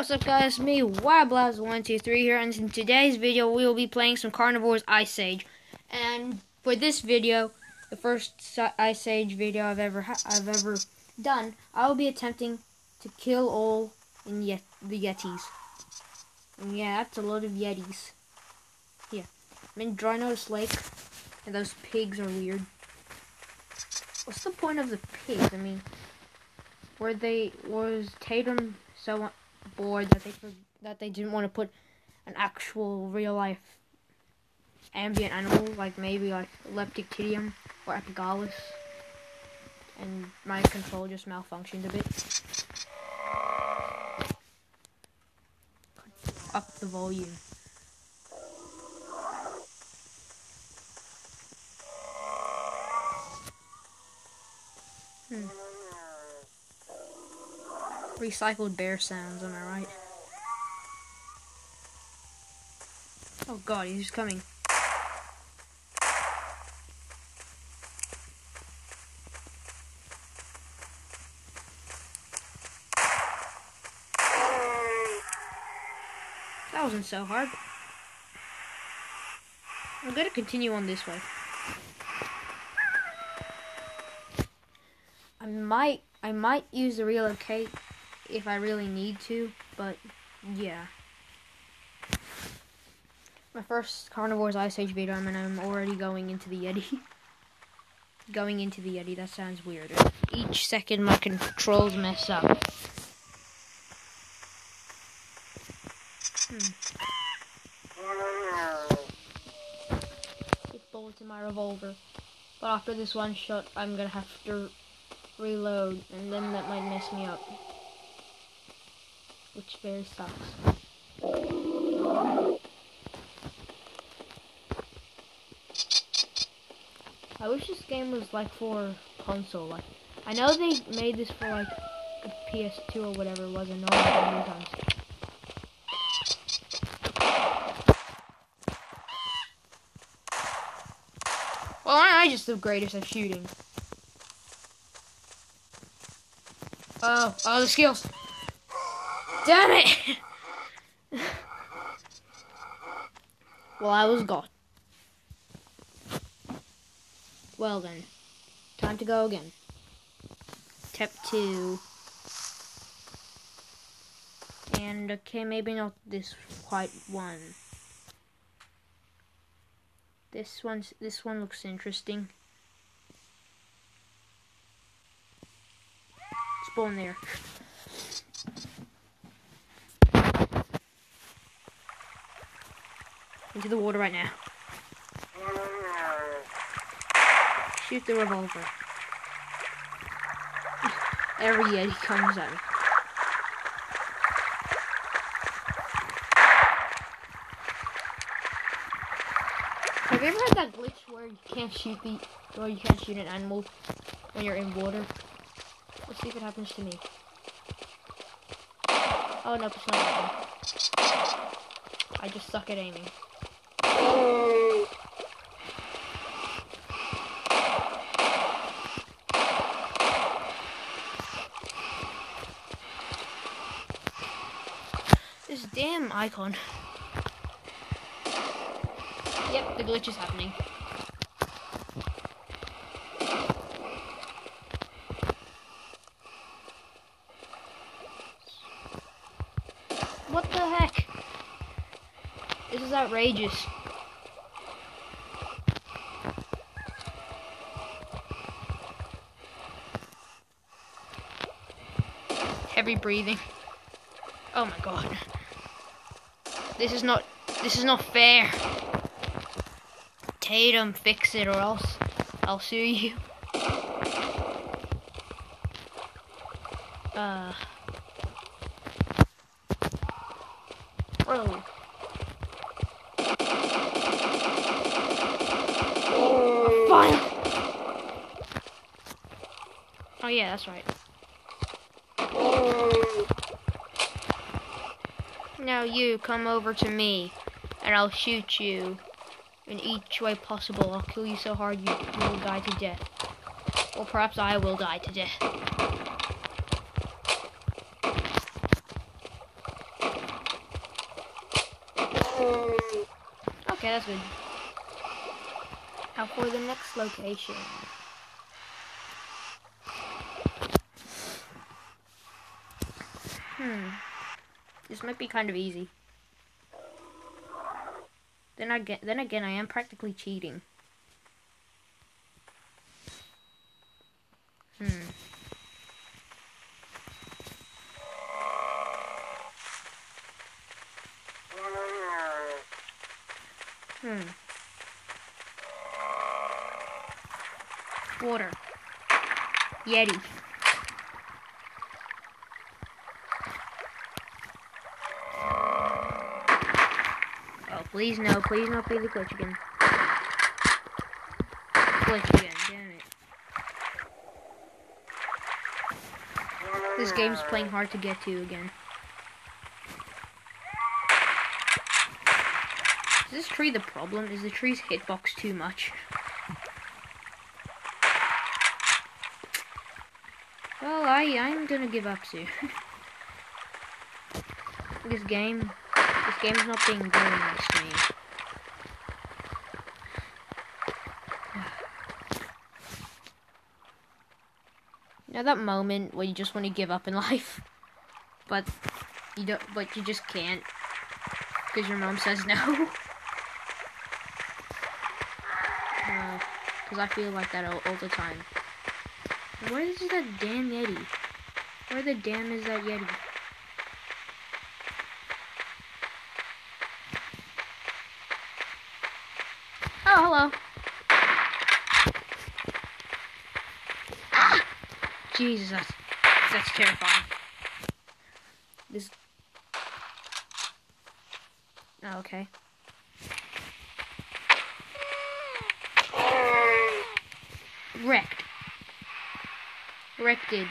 what's up guys, me Wiblaz123 here and in today's video we will be playing some Carnivores Ice Age. And for this video, the first Ice Age video I've ever I've ever done, I will be attempting to kill all in yet the Yetis. And yeah, that's a lot of Yetis. Yeah. I'm in Drynose Lake and those pigs are weird. What's the point of the pigs? I mean, were they was Tatem so bored that they that they didn't want to put an actual real life ambient animal like maybe like Leptictidium or Epigaulus and my control just malfunctioned a bit. Up the volume. Hmm. Recycled bear sounds, am I right? Oh god, he's coming. That wasn't so hard. I'm gonna continue on this way. I might I might use the relocate if I really need to, but yeah. My first Carnivores Ice Age video and I'm already going into the Yeti. going into the Yeti, that sounds weird. Each second my controls mess up. Hmm. Get bullets in my revolver. But after this one shot, I'm gonna have to reload, and then that might mess me up. Which very sucks. I wish this game was like for console. Like, I know they made this for like a PS2 or whatever it was, and no times. Well, aren't I just the greatest at shooting? Oh, oh, the skills. Damn it! well, I was gone. Well then, time to go again. Step two. And okay, maybe not this quite one. This one's this one looks interesting. Spawn there. Into the water right now. Shoot the revolver. Every Yeti comes out. Have you ever had that glitch where you can't shoot the, or you can't shoot an animal when you're in water? Let's see if it happens to me. Oh no, it's not happening. I just suck at aiming. This damn icon. Yep, the glitch is happening. What the heck? This is outrageous. Heavy breathing. Oh my god. This is not this is not fair. Tatem, fix it or else I'll sue you. Uh. Fire! Oh yeah, that's right. now you come over to me, and I'll shoot you in each way possible. I'll kill you so hard you, will die to death. Or perhaps I will die to death. Okay, that's good. Now for the next location. Hmm. This might be kind of easy. Then again, then again, I am practically cheating. Hmm. Hmm. Water. Yeti. Oh, please no, please not be the glitch again. Glitch again, damn it. This game's playing hard to get to again. Is this tree the problem? Is the tree's hitbox too much? Well, I, I'm gonna give up soon. this game, game's not being very nice to me. You know that moment where you just want to give up in life, but you don't, but you just can't because your mom says no. Because uh, I feel like that all, all the time. Where is that damn Yeti? Where the damn is that Yeti? Jesus, that's, that's terrifying. This. Oh, okay. Wrecked. Wrecked dude.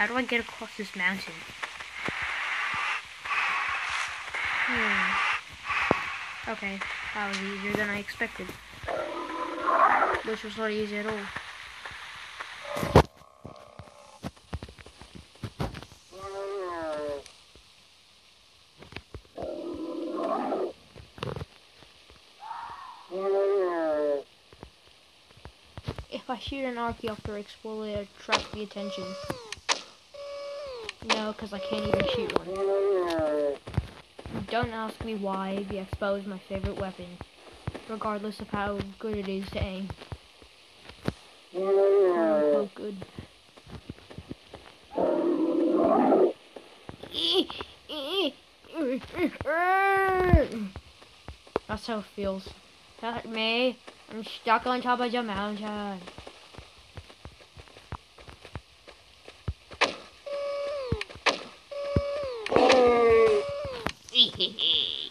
How do I get across this mountain? Hmm. Okay, that was easier than I expected. Which was not easy at all. If I shoot an Archaeopteryx, will it attract the attention? Because I can't even shoot one. Don't ask me why, the X-Bow is my favorite weapon, regardless of how good it is to aim. Oh, good. That's how it feels. Help me. I'm stuck on top of the mountain.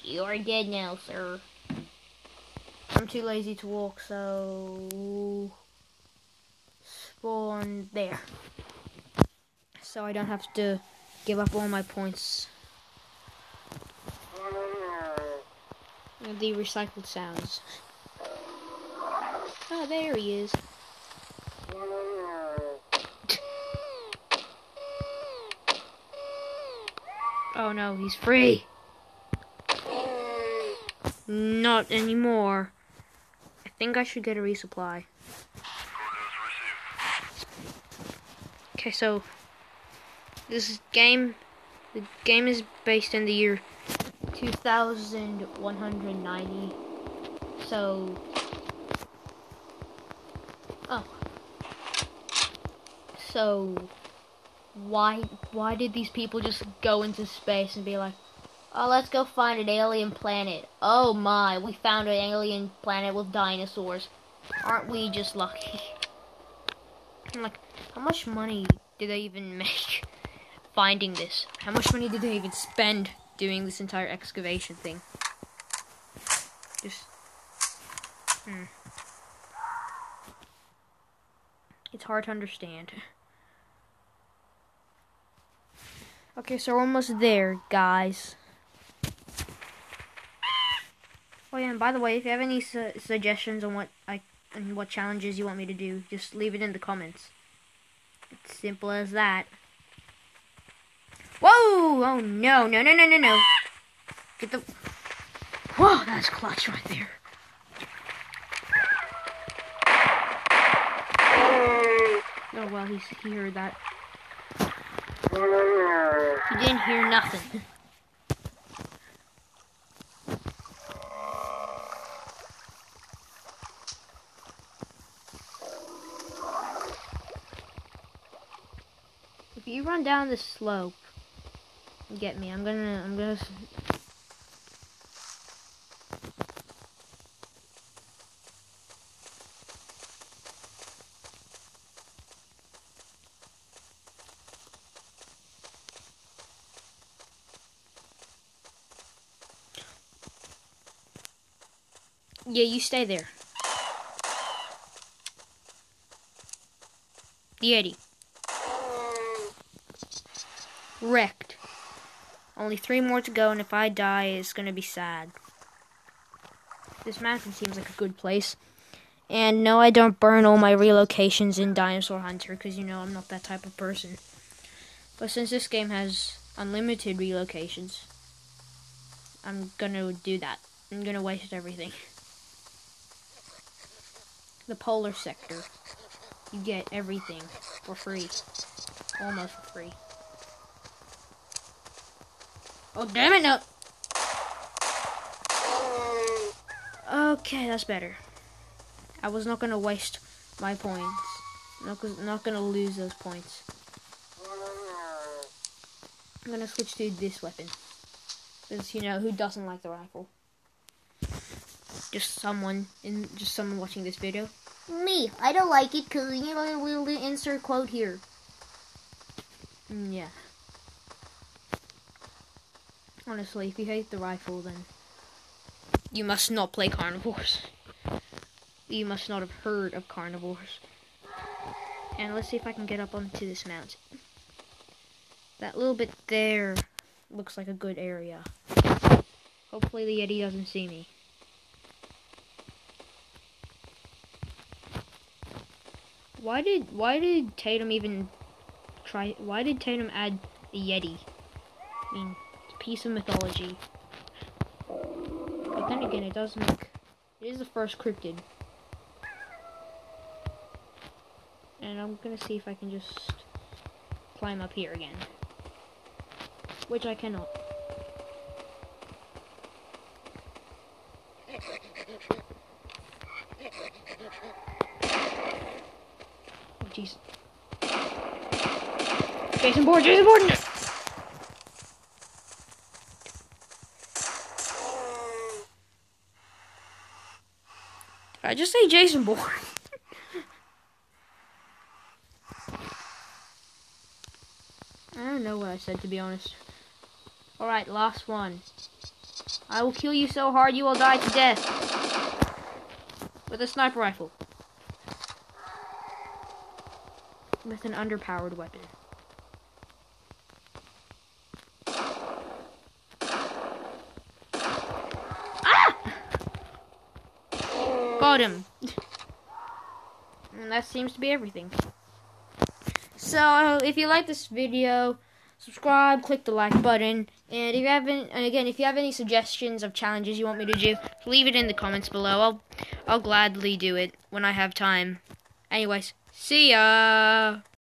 You're dead now, sir. I'm too lazy to walk, so spawn there. So I don't have to give up all my points. And the recycled sounds. Oh, there he is. Oh no, he's free. Not anymore. I think I should get a resupply. Okay, so this game, the game is based in the year 2190. So, oh, so why why did these people just go into space and be like, oh, let's go find an alien planet? Oh my, we found an alien planet with dinosaurs. Aren't we just lucky? I'm like, how much money did they even make finding this? How much money did they even spend doing this entire excavation thing? Just, hmm. It's hard to understand. Okay, so we're almost there, guys. Oh yeah, and by the way, if you have any su suggestions on what I and what challenges you want me to do. Just leave it in the comments. It's simple as that. Whoa! Oh no, no, no, no, no, no. Get the. Whoa, that's clutch right there. Oh well, he's, he heard that. He didn't hear nothing. you run down the slope, get me. I'm gonna, I'm gonna. Yeah, you stay there. Yeti. Wrecked. Only three more to go, and if I die, it's gonna be sad. This mountain seems like a good place. And no, I don't burn all my relocations in Dinosaur Hunter, because you know I'm not that type of person. But since this game has unlimited relocations, I'm gonna do that. I'm gonna waste everything. The polar sector. You get everything for free. Almost for free. Oh, damn it, no. Okay, that's better. I was not going to waste my points. Not, not going to lose those points. I'm going to switch to this weapon. Because, you know, who doesn't like the rifle? Just someone, in just someone watching this video. Me, I don't like it because, you know, we'll insert quote here. Mm, yeah. Honestly, if you hate the rifle, then you must not play carnivores. You must not have heard of carnivores. And let's see if I can get up onto this mountain. That little bit there looks like a good area. Hopefully the Yeti doesn't see me. Why did why did Tatem even try why did Tatem add the Yeti? I mean piece of mythology. But then again, it does make... It is the first cryptid. And I'm gonna see if I can just climb up here again. Which I cannot. Oh, jeez. Jason Bourne, Jason Bourne! I just say Jason Bourne? I don't know what I said to be honest. Alright, last one. I will kill you so hard you will die to death. With a sniper rifle. With an underpowered weapon. Him. and that seems to be everything. So, if you like this video, subscribe, click the like button, and if you have any, and again, if you have any suggestions of challenges you want me to do, leave it in the comments below. I'll, I'll gladly do it when I have time. Anyways, see ya!